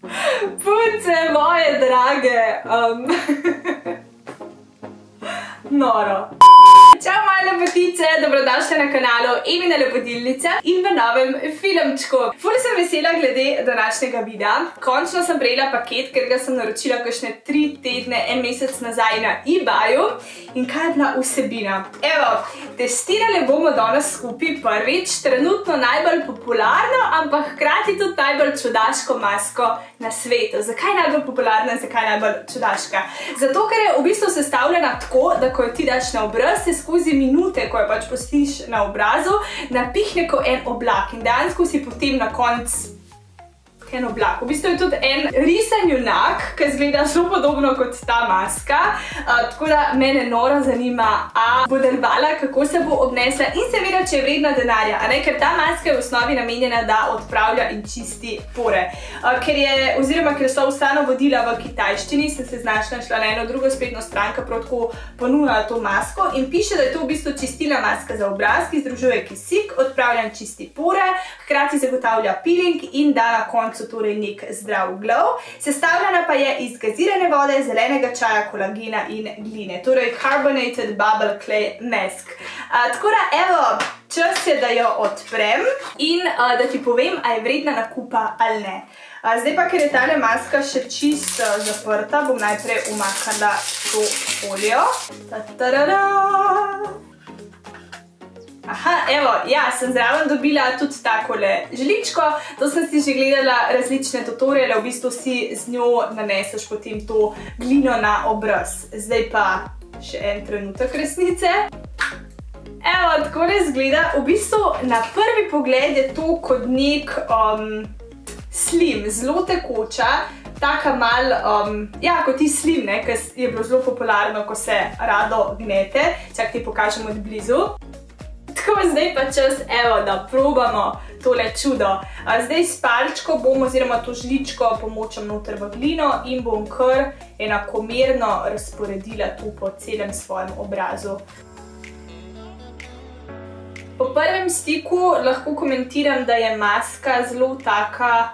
Punce, moje drage. Um. Noro. Čau, moje lepotice, dobrodošli na kanalu Emina Lepotilnica in v novem filmčku. Ful sem vesela glede današnjega videa. Končno sem prejela paket, ker ga sem naročila kakšne tri tedne, en mesec nazaj na eBayu. In kaj je bila vsebina? Evo, testirali bomo danes skupaj prvič, trenutno najbolj popularno, ampak hkrati tudi najbolj čudaško masko na svetu. Zakaj najbolj popularna in zakaj najbolj čudaška? Zato, ker je v bistvu sestavljena tako, da ko jo ti daš na obraz, se skozi minute, ko jo pač postiš na obrazu, napihne ko en oblak in dejansko si potem na koncu en oblak. V bistvu je tudi en risen junak, ki zgleda zelo podobno kot ta maska. Uh, tako da mene noro zanima, a bo delovala, kako se bo obnesla in seveda, če je vredna denarja. A ne, ker ta maska je v osnovi namenjena, da odpravlja in čisti pore. Uh, ker je, oziroma, ker so ustano vodila v kitajščini, sem se znašla šla na eno drugo spletno stranko, protko ponujala to masko in piše, da je to v bistvu čistila maska za obraz, ki združuje kisik, odpravlja in čisti pore, hkrati zagotavlja peeling in da na koncu so torej nek zdrav glow. Sestavljena pa je iz gazirane vode, zelenega čaja, kolagena in gline. Torej Carbonated Bubble Clay Mask. Uh, tako da, evo, čas je, da jo odprem in uh, da ti povem, a je vredna nakupa ali ne. Uh, zdaj pa, ker je tale maska še čist uh, zaprta, bom najprej umakala to folijo. Ta-ta-ra-ra! Aha, evo, ja, sem zraven dobila tudi takole žličko. To sem si že gledala različne tutoriale, v bistvu si z njo naneseš potem to glino na obraz. Zdaj pa še en trenutek resnice. Evo, tako ne zgleda. V bistvu na prvi pogled je to kot nek um, slim, zelo tekoča. Taka mal, um, ja, kot ti slim, ne, ki je bilo zelo popularno, ko se rado gnete. Čak ti pokažem od blizu. Tako, zdaj pa čas, evo, da probamo tole čudo. Zdaj s palčko bom oziroma to žličko pomočam noter v glino in bom kar enakomerno razporedila tu po celem svojem obrazu. Po prvem stiku lahko komentiram, da je maska zelo taka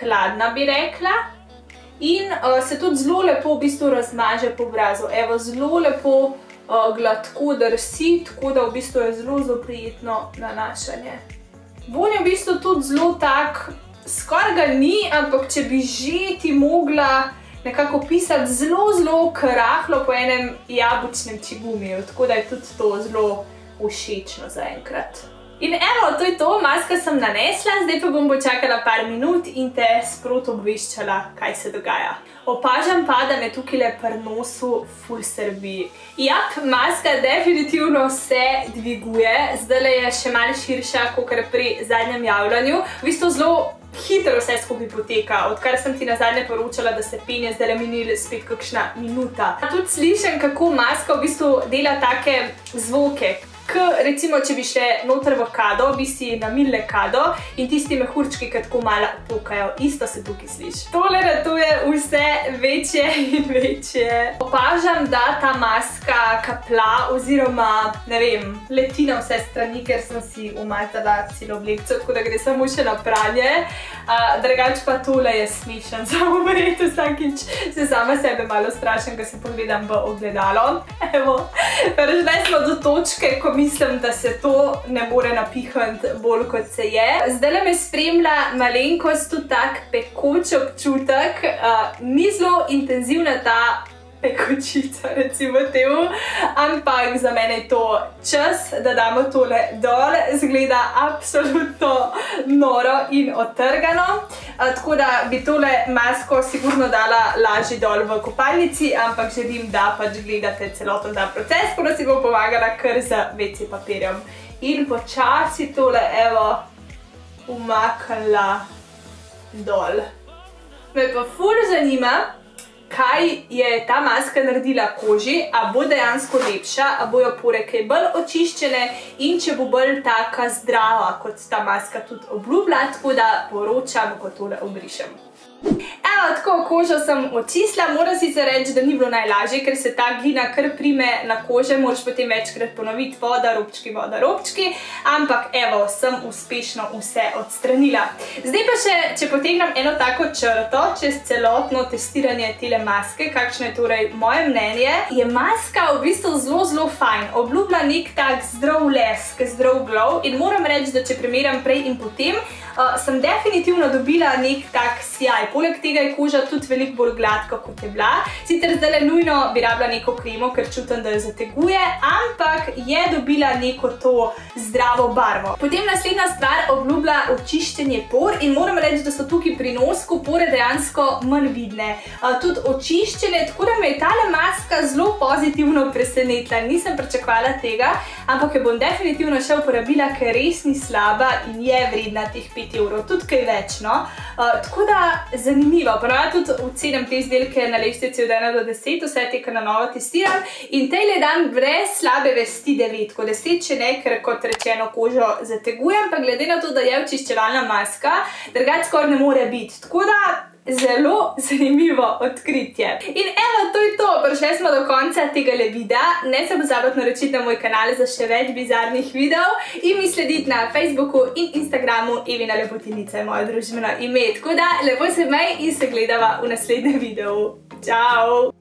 hladna, bi rekla. In se tudi zelo lepo v bistvu razmaže po obrazu. Evo, zelo lepo razmaže gladko drsi, tako da v bistvu je zelo zelo prijetno nanašanje. Vonj je v bistvu tudi zelo tak, skoraj ga ni, ampak če bi že ti mogla nekako pisati zelo zelo krahlo po enem jabučnem čigumiju, tako da je tudi to zelo všečno zaenkrat. In evo, to je to, maska sem nanesla, zdaj pa bom počakala par minut in te sprot obveščala, kaj se dogaja. Opažam pa, da me tukaj pri nosu ful srbi. Jap, maska definitivno se dviguje, zdaj je še malo širša, kot pri zadnjem javljanju. V bistvu zelo hitro vse skupaj poteka, odkar sem ti na zadnje poročala, da se penje, zdaj le minili spet kakšna minuta. Tudi slišem, kako maska v bistvu dela take zvoke, recimo, če bi šle noter v kado, bi si namile kado in tisti mehurčki, ki tako malo pokajo, isto se tukaj sliši. Tole ratuje vse večje in večje. Opažam, da ta maska kapla oziroma, ne vem, leti na vse strani, ker sem si umazala celo oblekco, tako da gre samo še na pranje. Drugač pa tole je smišen, samo verjetno vsakič se sama sebe malo strašen, ko se pogledam v ogledalo. Evo, prišli smo do točke, ko mi mislim, da se to ne more napihniti bolj kot se je. Zdaj le me spremlja malenkost tudi tak pekoč občutek. Uh, ni zelo intenzivna ta pekočica, recimo temu, ampak za mene je to čas, da damo tole dol. Zgleda absolutno noro in otrgano. Uh, tako da bi tole masko sigurno dala lažje dol v kopalnici, ampak želim, da pač gledate celoten ta proces, ko da si bom pomagala kar z WC papirjem. In počasi tole, evo, umakala dol. Me pa ful zanima, kaj je ta maska naredila koži, a bo dejansko lepša, a bojo pore kaj bolj očiščene in če bo bolj taka zdrava, kot ta maska tudi obljubila, tako da poročam, ko tole obrišem. Evo, tako kožo sem očistila, moram si se reči, da ni bilo najlažje, ker se ta glina kar prime na kože, moraš potem večkrat ponoviti voda, robčki, voda, robčki, ampak evo, sem uspešno vse odstranila. Zdaj pa še, če potegnem eno tako črto čez celotno testiranje tele maske, kakšno je torej moje mnenje, je maska v bistvu zelo, zelo fajn. Obljublja nek tak zdrav lesk, zdrav glow in moram reči, da če primeram prej in potem, uh, sem definitivno dobila nek tak sjaj. Poleg tega je koža tudi veliko bolj gladka, kot je bila. Sicer zdaj nujno bi rabila neko kremo, ker čutim, da jo zateguje, ampak je dobila neko to zdravo barvo. Potem naslednja stvar obljublja očiščenje por in moram reči, da so tukaj pri nosku pore dejansko manj vidne. Uh, tudi očiščene, tako da me je tale maska zelo pozitivno presenetila. Nisem pričakvala tega, ampak jo bom definitivno še uporabila, ker res ni slaba in je vredna teh 5 evrov, tudi kaj več. No? Uh, tako da zanimivo. Pravi tudi ocenim te izdelke na lestvici od 1 do 10, vse te, ki na novo testiram. In tej le dan brez slabe vesti 9, kot 10, če ne, ker kot rečeno kožo zategujem, pa glede na to, da je očiščevalna maska, drugače skoraj ne more biti. Tako da zelo zanimivo odkritje. In evo, to je to, prišli smo do konca tega videa. Ne se pozabite naročiti na moj kanal za še več bizarnih videov in mi slediti na Facebooku in Instagramu Evina Lepotinica je moje družbeno ime. Tako da, lepo se mej in se gledava v naslednjem videu. Čau!